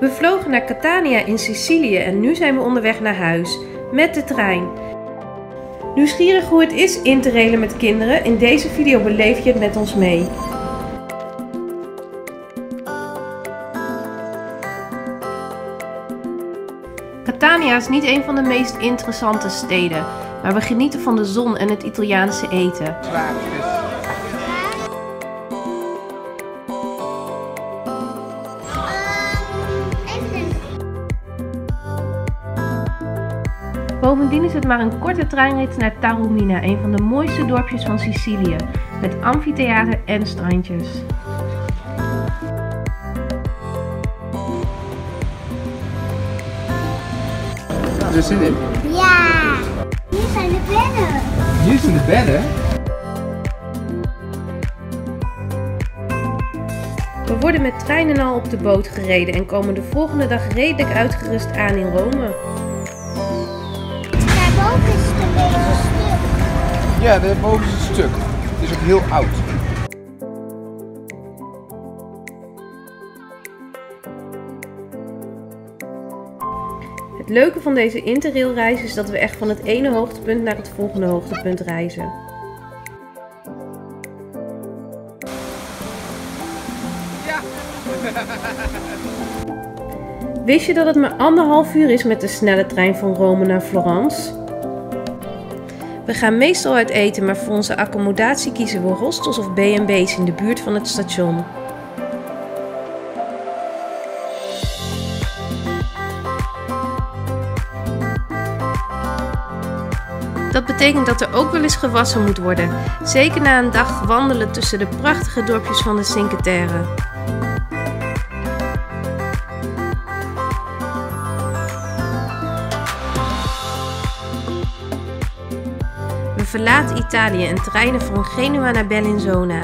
We vlogen naar Catania in Sicilië en nu zijn we onderweg naar huis met de trein. Nieuwsgierig hoe het is in te relen met kinderen? In deze video beleef je het met ons mee. Catania is niet een van de meest interessante steden, maar we genieten van de zon en het Italiaanse eten. Bovendien is het maar een korte treinrit naar Taormina, een van de mooiste dorpjes van Sicilië, met amfitheater en strandjes. er zin in? Ja! Hier zijn de bedden. Hier zijn de bedden. We worden met trein en al op de boot gereden en komen de volgende dag redelijk uitgerust aan in Rome. Ja, daarboven is een stuk. Het is ook heel oud. Het leuke van deze interrailreis is dat we echt van het ene hoogtepunt naar het volgende hoogtepunt reizen. Ja. Wist je dat het maar anderhalf uur is met de snelle trein van Rome naar Florence? We gaan meestal uit eten, maar voor onze accommodatie kiezen we hostels of B&B's in de buurt van het station. Dat betekent dat er ook wel eens gewassen moet worden, zeker na een dag wandelen tussen de prachtige dorpjes van de Cinque Terre. We verlaten Italië en treinen van Genua naar Bellinzona.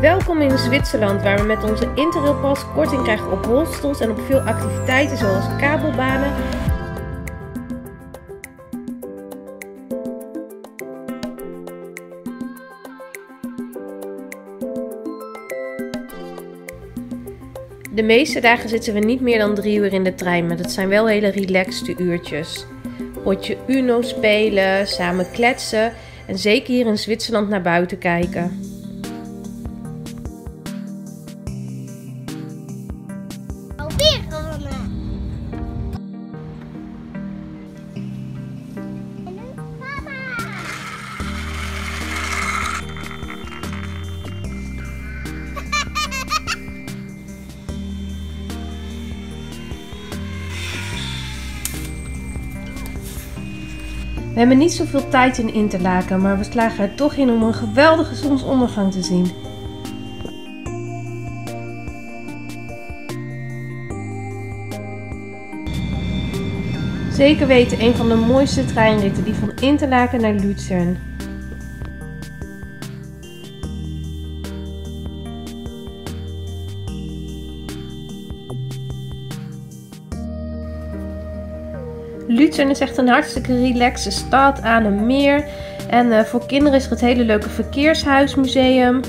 Welkom in Zwitserland, waar we met onze Interrailpas korting krijgen op hostels en op veel activiteiten zoals kabelbanen. De meeste dagen zitten we niet meer dan drie uur in de trein, maar dat zijn wel hele relaxte uurtjes. Potje Uno spelen, samen kletsen en zeker hier in Zwitserland naar buiten kijken. We hebben niet zoveel tijd in Interlaken, maar we slagen er toch in om een geweldige zonsondergang te zien. Zeker weten een van de mooiste treinritten, die van Interlaken naar Luzern. Luzern is echt een hartstikke relaxe stad aan een meer. En eh, voor kinderen is er het hele leuke verkeershuismuseum.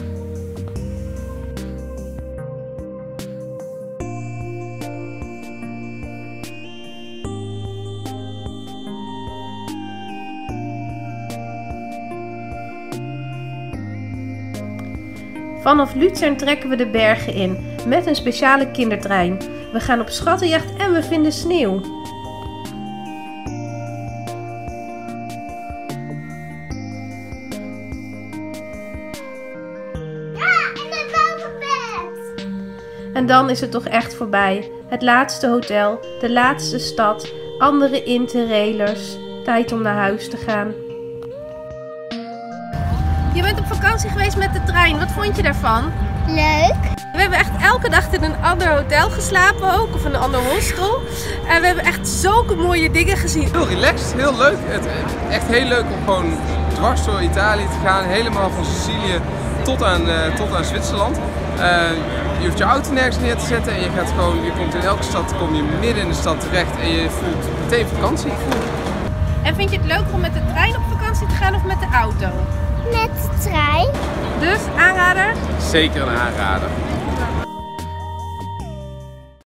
Vanaf Luzern trekken we de bergen in met een speciale kindertrein. We gaan op schattenjacht en we vinden sneeuw. En dan is het toch echt voorbij. Het laatste hotel, de laatste stad, andere interrailers. Tijd om naar huis te gaan. Je bent op vakantie geweest met de trein. Wat vond je daarvan? Leuk. We hebben echt elke dag in een ander hotel geslapen ook, of een ander hostel. En we hebben echt zulke mooie dingen gezien. Heel relaxed, heel leuk. Het, echt heel leuk om gewoon dwars door Italië te gaan. Helemaal van Sicilië tot aan, eh, tot aan Zwitserland. Eh, je hoeft je auto nergens neer te zetten en je gaat gewoon, je komt in elke stad, kom je midden in de stad terecht en je voelt meteen vakantie. En vind je het leuk om met de trein op vakantie te gaan of met de auto? Met de trein. Dus aanraden aanrader? Zeker een aanrader.